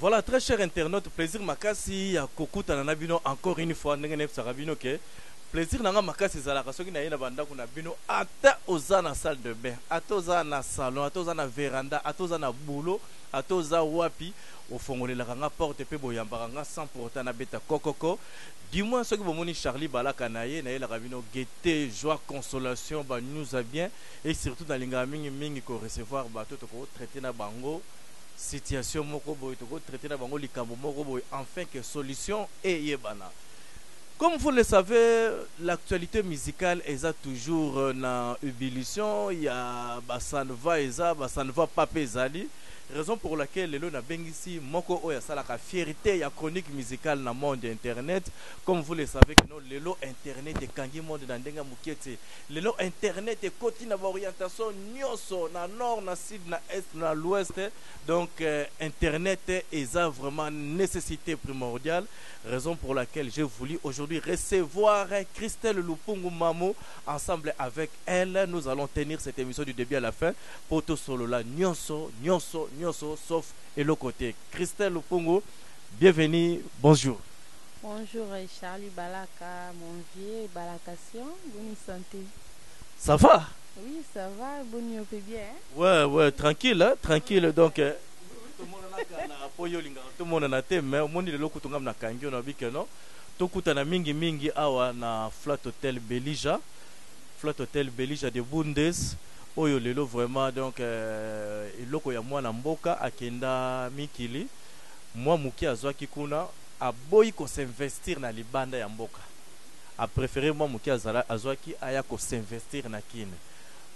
Voilà très cher internaute plaisir makasi ya kokutana na bino encore une fois ndenge nayebisaka bino ke plaisir na nga makasi ezalaka soki naye na bandako na bino ata oza na salle de bain ata oza na salon ata oza na veranda ata oza na boulot ata oza wapi ofongolelaka nga porte mpe boyambaka nga sans pour autant nabeta kokoko du moins soki bomoni Charlie balaka na ye nayelaka bino gaieté joie consolation ba news ya bien et surtout nalingaka mingi mingi ko recevoir bato toko traiter na bango situation moko boye, toko traiter na bango likambo moko boye enfin que solution eyebana. Comme vous le savez l'actualite musicale eza toujours na ebullition ya ba ça ne va eza, ba ça ne va pas pe ezali, raison pour laquelle lelo nabengisi moko oyo asalaka fierte ya chronique musicale na monde ya internet, comme vous le savez que non lelo internet ekangi monde na ndenge ya mukie tse. Lelo internet ekoti na ba orientation nionso na nord na sud na est na l'ouest donc internet eza vraiment necessite primordiale raison pour laquelle j'ai voulu aujourd'hui recevoir Christelle Lupungu Mamu ensemble avec elle nous allons tenir cette emission du debut à la fin po tosolola nionso nionso nionso sauf eloko te Christelle Lupungu bienvenue bonjour. Bonjour Charlie Balaka mon vieux Balaka Sion, boni sante? Ça va? Oui, ça va, boni yo pe bien? Hein? Ouais, ouais, tranquille, hein? tranquille. Donc, euh, po yo olingaka tomonana te mais omoni lelo kutu ngai nakangi yo nabi ke non tokutana mingi mingi awa na flat hotel belija flat hotel belija de bundes oyo lelo vraiment donc euh, eloko ya mwana mboka akenda mikili mwa moke azwaki kuna aboyi kosinvestir na libanda ya mboka a preferer mwa moke azala azuaki aya ko s'investir na kin.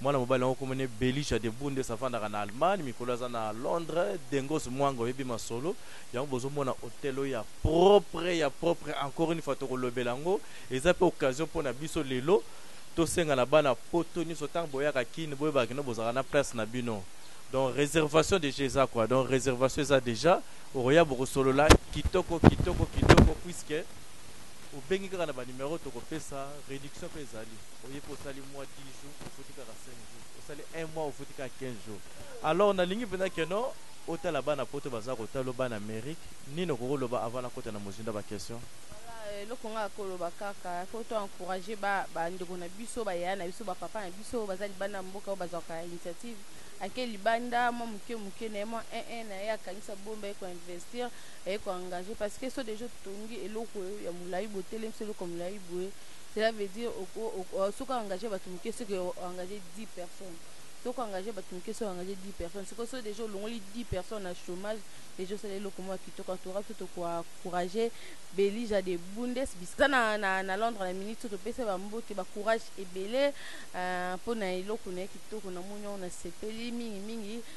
Mwana mobali yango kombo ne Belija de Bundes avandaka na Allemagne mikolo aza na Londres Dengos Mwanga oyebi masolo yango bozo mona hotel oyo ya propre ya propre encore une fois toko lobela yango eza pe occasion pona biso lelo to senga na bana poto nioso tango boyaka kin boyebaka kino bozalaka na place na bino donc reservation deja eza quoi donc reservation eza deja okoya boko solola kitoko kitoko kitoko puisque Obengi kaka na ba numero toko pesa reduction pe ezali oye pe osali mua dix jours ofuti kaka cinq jours osali un mois ofuti kaka quinze jours alors na lingi penza que non otala bana poto baza kota lo bana amerique nini okoko loba avant na kota na mozindo ya ba question. Voilà eloko nga nako loba kaka il faut to encourager ba ba ndeko na biso ba yaya na biso ba papa na biso oyo baza libanda ya mboka oyo bazwaka initiative ake libanda mua muke muke naye mua un un naye akangisa bombe aye ko investir aye ko engage parce que soki deja otongi eloko ya mulayi boye otelemisi eloko ya mulayi boye cela veut dire soki o engage batu muke ce que o engage 10 personnes soki o engage batu muke ce que o engage 10 personnes sikoyo soki deja olongoli 10 personnes na chômage deja osala eloko moko ya kitoko en tout cas biso toko encourager Belija de Bundes bisika na, na, na Londres na minute oyo topesa ba mbote ba courage ebele uh, mpo na eloko na ye kitoko namoni yango nasepeli mingi mingi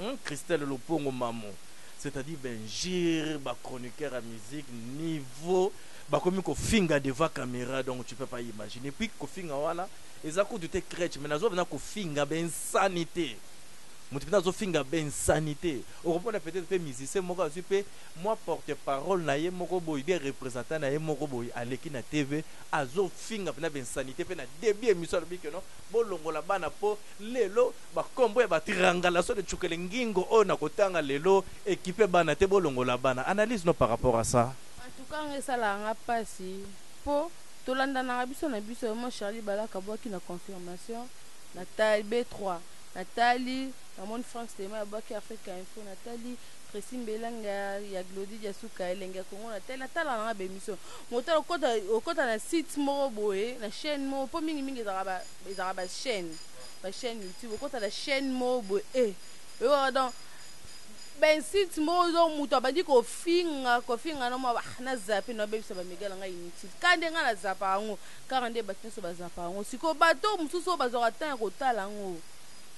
Hum Christelle Lopongo Mamu c'est à dire b'injures ba chroniqueurs ya musique niveau bakomi kofinga devant camera donc tu peux pas imaginer puis kofinga wana eza kutu te crech mais nazo pena kofinga b'insanite moto pena azo finga b'insanite okomona peut-être pe musicien moko azwi pe mwa porte parole na ye moko boye bien representant na ye moko boye aleki na TV azo finga pena b'insanite pe na debut emission alobi que non bolongola bana po lelo Ba kombo ya ba trangalaso de tshukele ngingo oyo nako tanga lelo ekipe bana te bolongola bana analyse no par rapport à ça. En tout cas nga esalaka nga pasi po tolandanaka biso na biso vraiment Charly balaka abuaki na confirmation na tali B-trois na tali na moni Franck Stemay abuaki Africa info na tali Trecy Mbelanga ya Glody Diasuka elengi ya Congo na tali na talaka nanga ba emission mais otala okota okota na site moko boye na chaine moko po mingi mingi ezalaka ba ezalaka ba chaine ba chaîne youtube okota na chaîne moko boye e eh, oyoka donc bainsulte moko donc moto abandi kofinga kofinga na mwa ah, na zape na obebisa bamega na ngai inutile kaka nde ngai nazapa yango kaka nde bato nyonso bazapa yango sikoyo bato mosusu oyo bazwaka temps ya kotala yango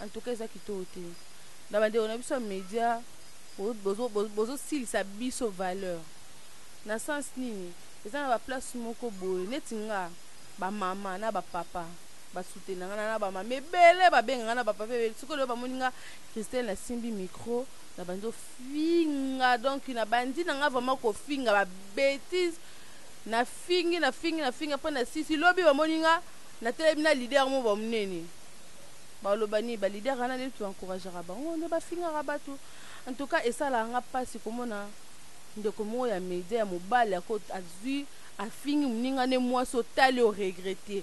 en tout cas eza kitoko te na bandeko na biso ya média bozosilisa biso valeur na sens nini eza na baplace moko boye neti nga bamama na bapapa ba soutenir nga na ba mama ebele ba benga nga na ba papa ebele sikoyo lelo ba moni nga Christelle na simbi micro na bandi ofinga donc na bandi na nga vraiment kofinga ba bêtises na fingi na fingi na fingi après na sisi lobi ba moni nga na telemi na leader mo ba munene baloba nini ba leader wana nde to encourageaka bango nde bafingaka bato en tout cas esalaka nga mpasi komona ndeko moko ya media ya mobali ako azwi afingi moninga nde mwasi otali oregrete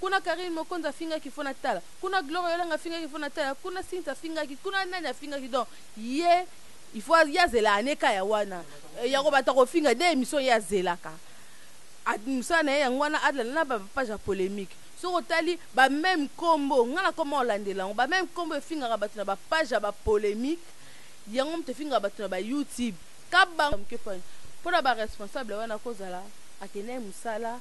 Kuna Carine mokonzi afingaki faut natala kuna Gloria olanga afingaki faut natala kuna Cynthia afingaki kuna nani afingaki donc ye il faut ye azela annee ka ya wana ya kobata kofinga de emission ye azelaka mosala na ye yango wana alanda na ba page ya polemique soki otali ba meme nkombo ngai nakoma kolandela yango ba meme nkombo efingaka bato na ba page ya ba polemique yango moto efingaka bato na ba youtube Ka bango muke pona pona ba responsable wana ko zala akendaki musala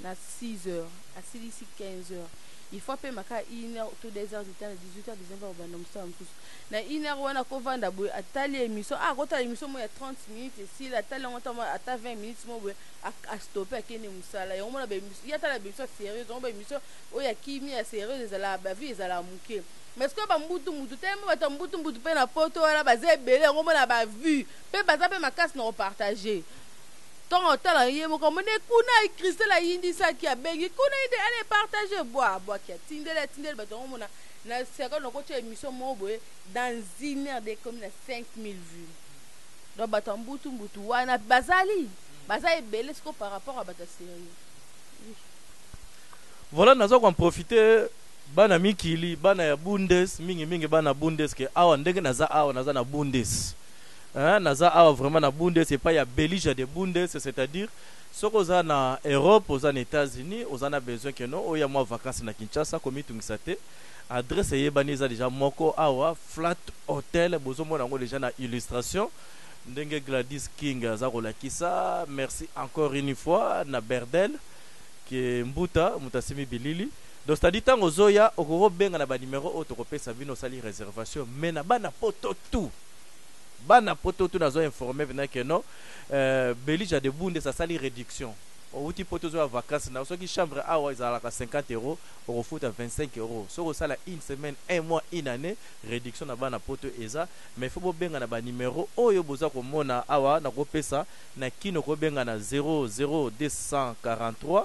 na 6 heures asilisi 15 heures il faut apema ka une heure to deux heures de temps na 18 heures 19 heures obanda musala mususu na une heure wana ko vanda boye atali emission ah ko tala emission mo ya 30 minutes esila atali yango ata mwa ata 20 minutes mo boye ak- a stopper akende musala yango mona ba emission ye atala ba emission serieuse yango ba emission oyo ya kimia ya serieuse ezala ba vie ezala muke Mais sikoyo ba mbutu mbutu tellement bato ya mbutu mbutu pe na poto wana baza ebele yango mona ba vue pe baza pe makasi na ko partage tonga otala ye moko amoni kuna Christelle ayindisaki abengi kuna yinde ale partage bwa bwaki atindeli atindeli bato yango mona na seka na kotia emission moko boye dans une heure de komi na 5000 vues donc bato ya mbutu mbutu wana bazali baza ebele sikoyo par rapport ya bato ya serieux Voilà, naza ko en profiter Bana mikili, bana ya Bundes, mingi mingi bana Bundes ke awa ndenge naza awa naza na Bundes hein, naza awa vraiment na Bundes epayi ya Belija de Bundes c'est à dire soki oza na Europe oza na Etats Unis oza na besoin ke no oya mua vacances na Kinshasa komitungisa te adresse eyebani eza dejà moko awa Flat Hotel bozo mona yango dejà na illustration ndenge Gladys King aza kolakisa merci encore une fois na Berdelle ke mbuta moto asimbi bilili. Donc c'est à dire tango ozoya okoki obenga na ba numero oyo toko pesa bino osali reservation mais na bana poto tout bana poto tout nazo informe pena que non Belija de Bundes asali reduction owuti poto ozoya vacance nao soki chambre awa ezalaka 50 euros okofuta 25 euros soki osala une semaine un mois une annee reduction na bana poto eza mais faut bobenga na ba numero oyo boza komona awa nako pesa na kin okobenga na 00243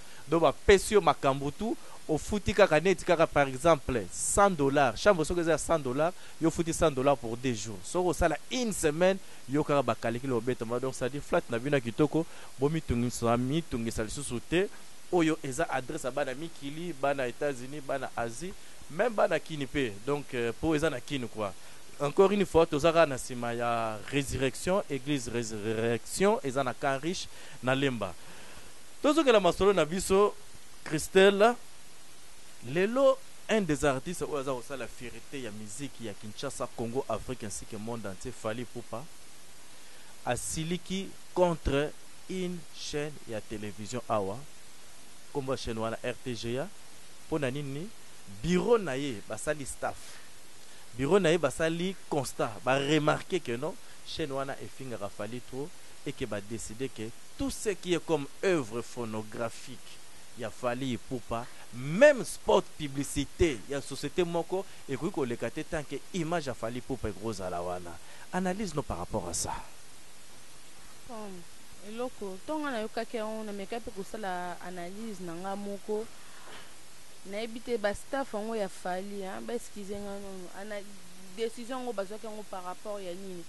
donc ba pesi yo makambu tout ofuti kaka neti kaka par exemple 100 dollars chambre soki eza ya 100 dollars yo ofuti 100 dollars pour deux jours soki osala une semaine yo kaka ba calcul obetama donc c'est à dire flat na bino ya kitoko bo mitungisa mitungisa lisusu te oyo eza adresse ya bana mikili bana etats unis bana asie meme bana kini pe donc po eza na kini quoi encore une fois toza kaka na sima ya resurrection eglise resurrection eza na camp riche na lemba Tozongela masolo na biso Christelle lelo un des artistes oyo aza kosala fierite ya musique ya Kinshasa, Congo, Afrique ainsi que monde entier Fally Ipupa asiliki contre une chaine ya television awa kombo ya chaine wana RTGA pona nini bureau na ye basali staff bureau na ye basali constat ba remarquer que non chaine wana efingaka Fally trop et que ba decider que Tout ce qui est comme oeuvre phonographique ya Fally Ipupa, meme spot publicite ya societe moko ekoki koleka te tant que image ya Fally Ipupa ekoki kozala wana. Analyse no par rapport à ça? Bon, eloko tango nga nayokaki yango namekaki pe kosala analyse na nga moko, nayebi te ba staff yango ya Fally hein ba excuser nga nono, ana, decision yango bazwaki yango par rapport ya nini?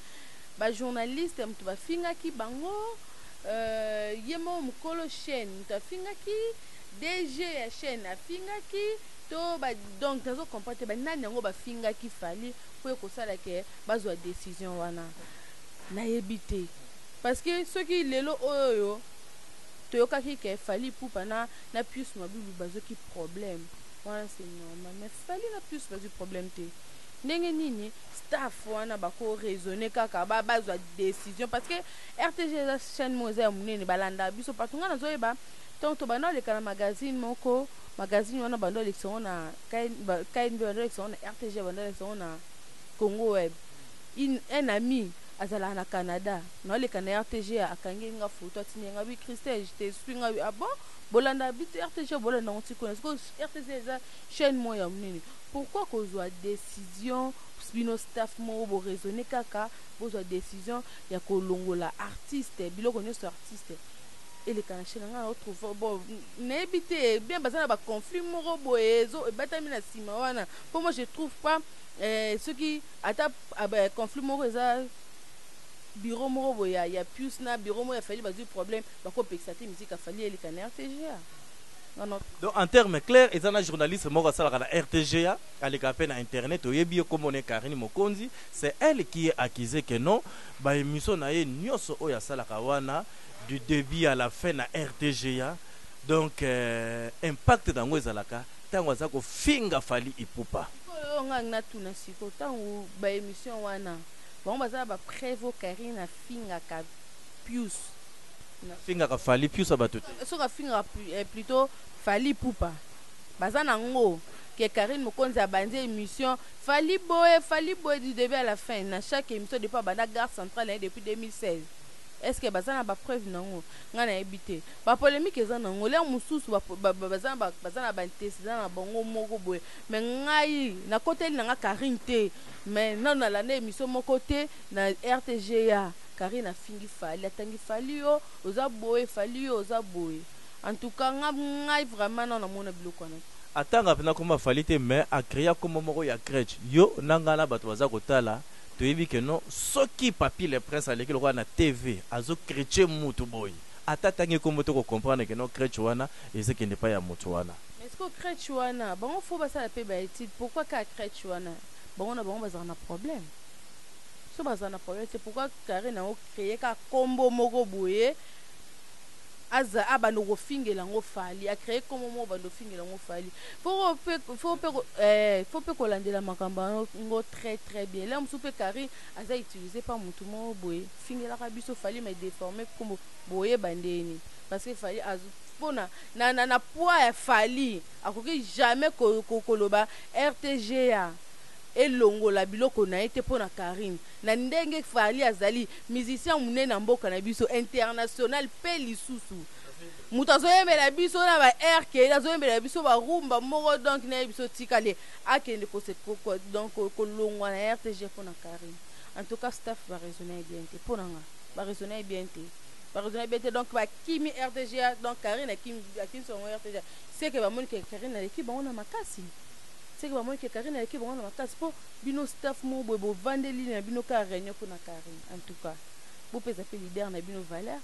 Ba journaliste mutu ba fingaki bango euh ye moko mukolo chaine mutu afingaki DG ya chaine afingaki to ba donc nazo comprendre te ba nani yango ba fingaki Fally po ekosala ke bazua decision wana nayebi te parce que soki lelo oyo toyokaki ke Fally Ipupa na na Pius Mabilu bazuki problème wana c'est normal mais Fally na Pius bazui problème te ndenge nini Staff wana bako raisonner kaka ba bazwa decision parce que rtg eza chaine moko eza ya munene ba landaka biso partout nga nazo yeba tango to banda koleka na magazine moko magazine wana banda kolekisa ngo na knb banda kolekisa ngo na rtg banda kolekisa ngo na congo web une un ami azalaka na canada nazo leka na rtg akangeli nga photo atindeli nga bi christelle je te suis nga bi ah bon bolandaka biso rtg bolanda ngo ti kuna sikoyo rtg eza chaine moko ya munene Pourquoi kozua decision bino staff moko bo raisonner kaka bozua decision ya kolongola artiste biloko nionso ya artiste eleka na chaine ngai nao bon nayebi te ou bien baza na ba conflit moko boye ezo ebatami na sima wana po moi je trouve pas eh, soki ata conflit moko eza bureau moko boye ya pius na bureau moko ya fally bazui problème bako pekisa te musique ya fally eleka na rtga. Non non. Donc en terme clair eza na journaliste moko asalaka na RTGA alekaka pe na internet oyebi ye kombo naye Carine Mokonzi c'est elle qui est accusee que non ba emission naye nionso oyo asalaka wana du debut à la fin na RTGA donc impact nango ezalaka tango aza kofinga Fally Ipupa. Sikoyo nga alingi natuna sikoyo tango ba emission wana bango baza na ba preuve oyo Carine afingaka Pius? Afingaka Fally pusa batu te. Soki afingaka plutot Fally Ipupa baza na ngo que Carine Mokonzi abandi emission Fally boye Fally boye du debut à la fin na chaque emission depuis abanda garde centrale naye depuis 2016 est ce que baza na ba preuve na ngo nga na yebi te ba polemique eza na ngo lheure mususu baza ba, ba, na ba antecedent na bango moko boye mais ngai na koteli na nga Carine te mais nanu na landa emission moko te na RTGA Carine afingi fally atangi fally yo oza boye fally yo oza boye en tout cas nga ngai vraiment nanu na mona biloko wana te. Atanga pena kombo ya Fally te mais a crea kombo moko ya Gretch yo na nga na batu baza kotala toyebi que non soki Papy le prince aleki lokola na TV azo Gretcher mutu boye ata atangi kombo to ko comprendre que non Gretch wana ezo kende epai ya mutu wana. Mais sikoyo Gretch wana bango faut basala pe ba etudes pourquoi kaka Gretch wana bango na bango bazalaka na problème? Soki baza na problème te pourquoi Carine yango cree ka kombo moko boye aza abando kofingela ngo fali a cree kombo moko bando fingela ngo fali faut pe faut pe eh faut pe kolandela makambo ngo très très bien là musu pe Carine aza utiliser pa mutu moko boye fingela ka biso fali mais déformer kombo boye bandeni parce que fali azo pona na na, na poids ya fali akoki jamais ko, ko, koloba RTGA elongola biloko naye te pona Carine na ndenge Fally azali musicien munene na mboka na biso international pe lisusu mutu azo yembela biso na ba air kele azo yembela biso ba rumba moko donc naye biso tika le akende ko se donc ko longwa na rtg pona Carine en tout cas staff ba raisonne ye bien te pona nga ba raisonne ye bien te ba raisonne ye bien te donc ba kimi rtg donc Carine akimi akimisi bango rtg ce que ba moni que Carine aleki bango na makasi Seke ba moni que Carine aleki bango na makasi po bino staff moko boye bo vandeli na bino kaka reunion pona Carine en tout cas bo pesa pe leader na bino valeur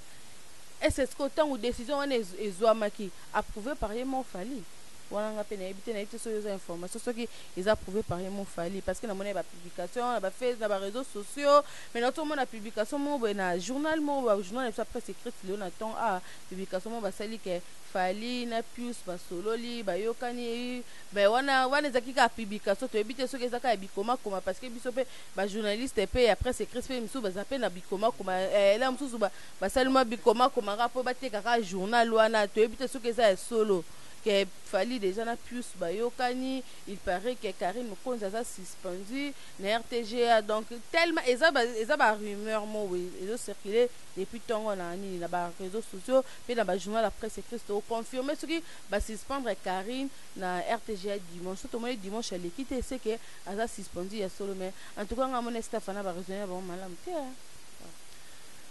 est ce que tangu decision wana ezuamaki approuve par ye moko Fally wana nga pe na yebi te na yebi te soki oza information soki eza approuve par ye moko Fally parce que na moni ba publication na ba face na ba reseaux sociaux mais na to mona publication moko boye na journal moko ba journal na biso ya presse ecrite lelo na temps awa publication moko ba sali que Fally na Pius ba sololi ba yokani Mais wana wana ezalaki kaka publication toyebi te soki eza kaka ya bikomakoma parce que biso pe ba journalistes pe ya presse ecrite pe misusu baza pe na bikomakoma eh na mususu ba basali mua bikomakoma kaka po bateka kaka journal wana toyebi te soki eza ya solo que Fally dejà na Pius bayokani il parait que Carine Mokonzi aza suspendu na RTGA donc tellement eza ba eza ba rumeur moko ezo circuler depuis tongo na nini na ba reseaux sociaux pe na ba journal ya presse ecrite to confirmer soki Ba suspendre carine na rtga dimanche soki tomoni dimanche aleki te ce que aza suspendu ya solo mais en tout cas nga namoni esta fana ba raisonner na bango malamu te hein.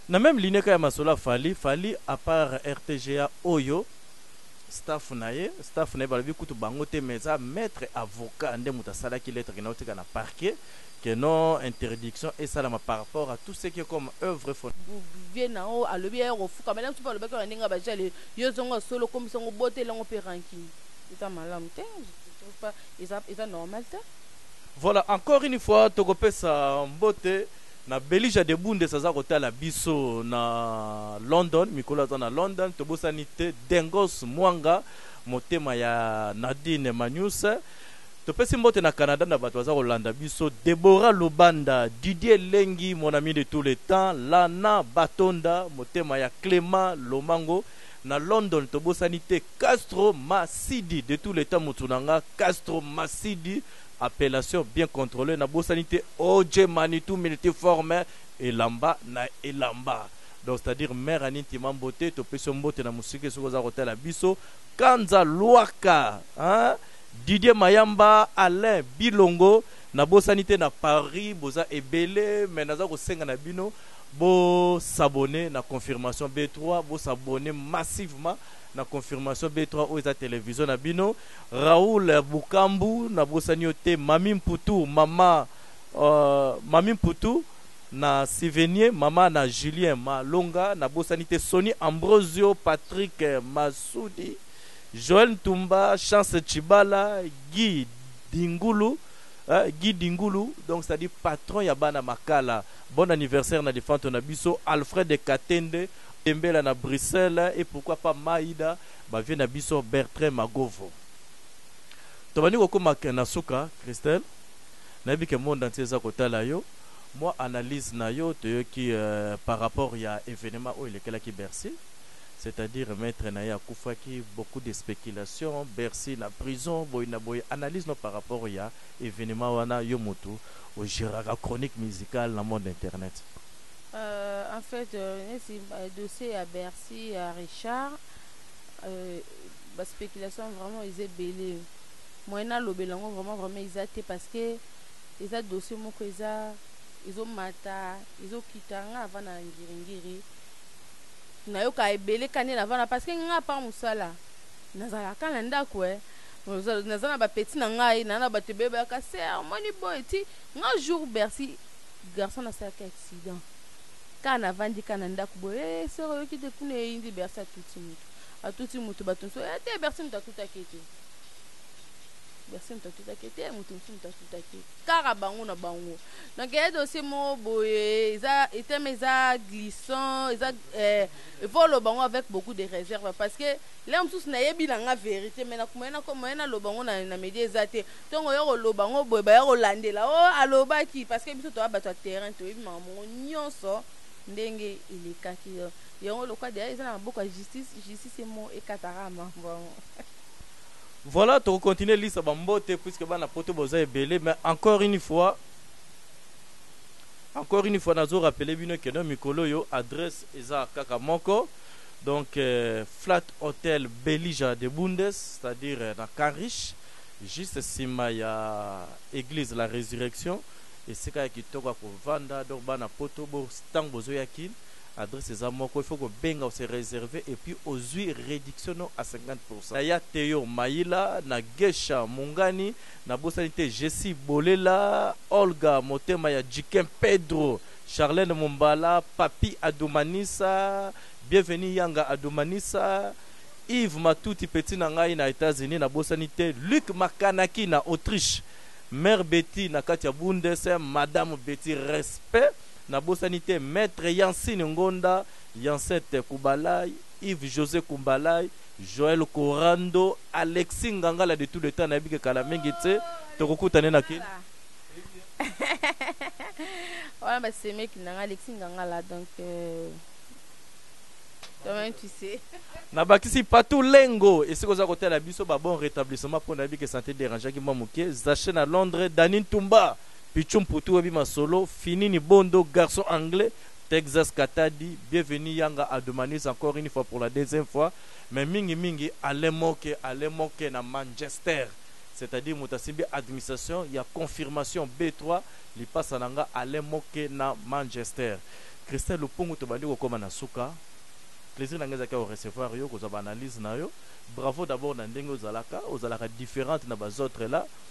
Na meme ligne ka ya masolo ya Fally, Fally a part rtga oyo staff na ye, staff na ye balobi kutu bango te mais eza maitre avocat nde mutu asalaki lettre kende otika na parquet. que non interdiction esalama par rapport à tout ce qui est comme oeuvre phono. Vieux Nao alobi aya kofukama ela biso pe alobaki wana ndenge ya ba jale yo zonga solo komisa ngo botela ngo pe ranking eza malamu te je trouve pas eza eza normal te. Voilà encore une fois toko pesa mbote na Belija de Bundes aza kotala biso na London mikolo aza na London tobosani te Dengos Mwanga motema ya Nadine Manius Topesi mbote na Canada na bato baza kolanda biso, Deborah Lubanda, Didier Lengi, mon ami de tout le temps, Lana Batonda, motema ya Clement Lomango, na London tobosani te Castro Masidi, de tout le temps mutu na nga, Castro Masidi, appellation bien controlee, nabosani te OJ Manitou Multiforme, elamba na elamba. Donc c'est à dire Mère Annie Ntima Mbote, topesi yo mbote na mosika esika oza kotala biso, Kanza Luaka, hein, Didier Mayamba, Alain Bilongo, na bosani te na Paris boza ebele mais naza ko senga na bino bo s'abonner na confirmation B3 bo s'abonner massivement na confirmation B3 oyo eza television na bino Raoul Bukambu na bosani yo te Mami Mputu mama euh, Mami Mputu na Sivenie mama na Julien Malonga na bosani te Sony Ambrosio Patrick Masudi Joel Ntumba, Chance Tshibala, Guy Dingulu, eh, Guy Dingulu, donc c'est à dire patron ya bana Makala. Bon anniversaire na defunto na biso Alfred Katende, Dembela na Bruxelles et pourquoi pas Maida, ba vieux na biso Bertrand Magovo. Tobandi kokoma ke- na suka, Christelle. Nayebi ke monde entier eza kotala yo. Mwa analyse na yo toyoki euh, par rapport ya evenement oyo elekelaki Bercy. C'est à dire maitre naye akufaki, beaucoup des speculations, Bercy na prison, boye na boye, analyse no par rapport ya evenement wana, yo mutu o geraka chronique musicale na monde internet. Euh en fait neti dossier ya Bercy ya Richard euh ba speculation vraiment eza ebele moyen nalobela yango vraiment vraiment eza te parce que eza dossier moko eza ezo mata ezo kita nga navanda na ngiri ngiri Nayoka ebele kande na vanda parce que nga par musala nazala ka na ndaku eh naza na ba petit na ngai na na bato ebele bayaka se omoni boye ti nga jour bercy garçon na salaki accident ka na vandi ka na ndaku boye hey, eh, sœur oyoki te kuna eyindi bercy atuti moto atuti moto bato mosusu eh, te bercy moto atutaki te bercy moto atutaki te moto mosusu moto atutaki te kaka bango na bango donc ya dossier moko boye eza eteme eza glissant eza eh, faut oloba yango avec beaucoup de réserve parce que lelo mosusu nayebi na nga verité mais nakomai nakomai naloba yango na, na media eza te ntongo oya koloba yango boye baya kolandela o oh, alobaki parce que biso toya bato ya terrain toyebi makambo yango nyonso ndenge elekaki yango lokwa deya eza na maboko ya justice justice emo ekataka makambo yango Voilà toko continuer liste ba mbote puisque bana poto boza ebele mais encore une fois encore une fois nazo rappeler bino que no mikolo yo adresse eza kaka moko donc euh, flat hotel Belija de Bundes c'est-à-dire euh, na Carish juste sima ya église la résurrection esika ya kitoko ya kovanda donc bana poto bo tango bozo ya kin Adresse eza moko il faut ko benga o se reserver et puis ozui reduction no a 50 pourcent. Na ya Theo Mayila, na Geisha Mungani, na bosani te Jessie Bolela, Olga Motema ya Djiken Pedro, Charlène Mumbala, Papy Adumanisa, Bienvenue Yanga Adumanisa, Yves Matuti petit na ngai na Etats-Unis, na bosani te Luc Makanaki na Autriche, Mère Betty na kati ya Bundes, Madame Betty respect. Na bosani te Maitre Yancine Ngonda, Yancette Kubalay, Yves Jose Kumbalay, Joel Korando, Alexis Ngangala de tous les temps nayebi ke kala mingi tse toko kutane na kin. Wana ba semeki nanga Alexis Ngangala donc euh, toi même tu sais. Na bakisi Patou Lengo, esika oza kotala biso ba bon retablissement po nayebi ke sante derangeaki mwa moke, Zache na Londres, Danny Ntumba. Pitshou mputu oyebi masolo fini ni bondo garçon anglais Texas Katadi bienvenue yanga adumanis encore une fois pour la deuxième fois mais mingi mingi Alain Moke Alain Moke na Manchester c'est à dire moto asimbi administration ya confirmation B-trois lipasa na nga Alain Moke na Manchester Christian Lupungu tobandi kokoma na suka plaisir na nga ezalaki ya ko recevoir yo kozwa ba analyse na yo bravo d'abord na ndenge ozalaka ozalaka differente na bas autres là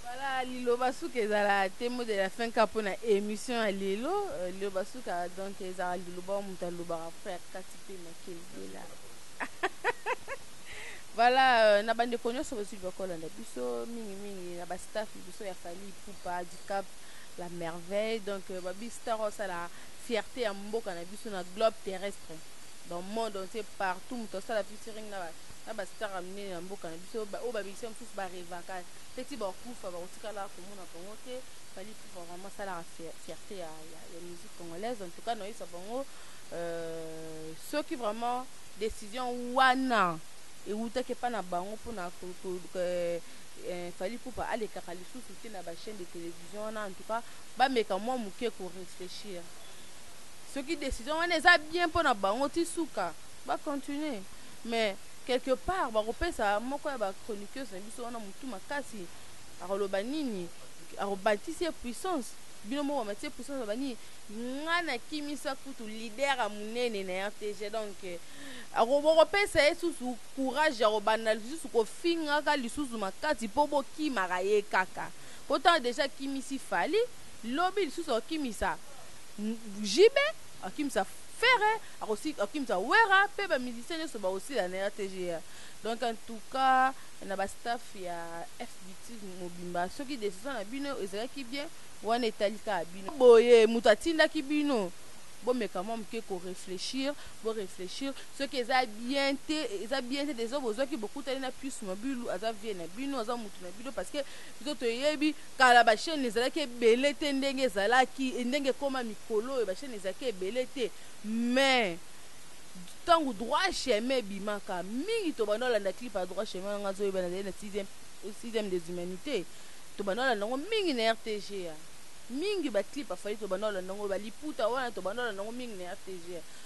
Voilà liloba suka ezalaka te mot de la fin kaka pona emission ya lelo liloba suka donc ezalaka liloba oyo mutu alobaka après akati pe make libela voilà na ba ndeko nionso bazui ba kolanda biso mingi mingi na ba staff liboso ya Fally Ipupa Dicap la merveille donc ba bi star osala fierté ya mboka na biso na globe terrestre dans monde entier partout mutu asala featuring na ba na ba star ya minene na mboka na biso oyo ba musiciens mosusu ba revaka pe ti ba kufa bako tikala ko mona bango te Fally Ipupa vraiment asalaka fierte ya ya musique congolaise en tout cas na yebisa bango soki vraiment decision wana ewutaki epa na bango pona Fally Ipupa alekaka lisusu te na ba chaine de television wana en tout cas bameka mwa moke ko reflechir soki decision wana eza bien pona bango ti suka ba continuer mais Quelque part bakopesa moko ya ba chroniqueuse na biso wana mutu makasi akoloba nini akobatisi ye puissance bino moko bamatisi ye puissance aloba nini nga nakimisa kutu leader ya munene na rtg donc bokopesa ye susu courage ya kobanda lisusu kofingaka lisusu makasi po bokimaka ye kaka po ntango deja akimisi fali lobi lisusu akimisa jibe akimisa Ferre akosi akimisa werra pe ba musiciens nioso bakosila na rtgr donc en tout cas na ba staff ya fdc mobimba soki decision na bino ezalaki bien wana etali kaka bino boye mutu atindaki bino bomeka mua muke ko reflechir bo reflechir soki eza bien te eza bien te dejà bozwaki bokutani na pius mabilu aza vieux na bino aza mutu na bino parce que biso toyebi Kala ba chaines ezalaki ebele te ndenge ezalaki ndenge ekoma mikolo oyo ba chaines ezalaki ebele te mais tangu droit chemin ebimaka mingi tobanda kolanda clip ya droit chemin wana nga nazo yeba nazali na 6e 6e des humanités tobanda kolanda yango mingi na RTGA mingi ba clip ya Fally tobanda kolanda yango ba liputa wana tobanda kolanda yango mingi na RTGA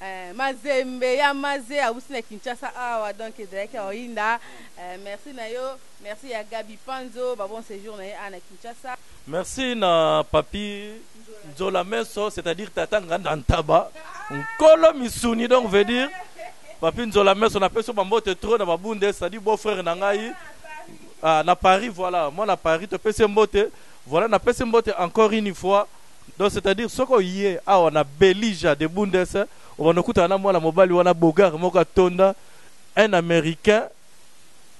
Eh, mazembe ya maze awuti na Kinshasa awa donc ezalaki aoyinda. Eh, merci na yo, merci ya Gabi Panzo, ba bon séjour na ye a na Kinshasa. Merci na papi Nzola Meso, c'est-à-dire tata Nganda Ntaba, nkolo misuni donc veut dire papi Nzola Meso na peso bambote trop na babunde, c'est-à-dire beau frère na ngai ah, na Paris voilà, moi na Paris to pese mbote voilà na pese mbote encore une fois Donc c'est à dire soki oye awa na Belija de Bundes obanda okutana na mwana mobali wana bogare moko atonda un americain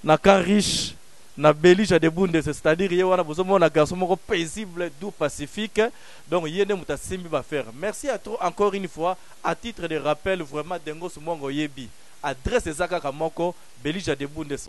na camp riche na Belija de Bundes c'est à dire ye wana bozomona garçon moko paisible doux pacifique donc ye nde moto asimbi ba affaires. Merci à trop encore une fois à titre de rappel vraiment Dengos Mwanga oyebi adresse eza kaka moko Belija de Bundes.